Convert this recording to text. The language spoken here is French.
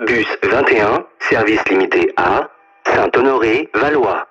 Bus 21, service limité à Saint-Honoré, Valois.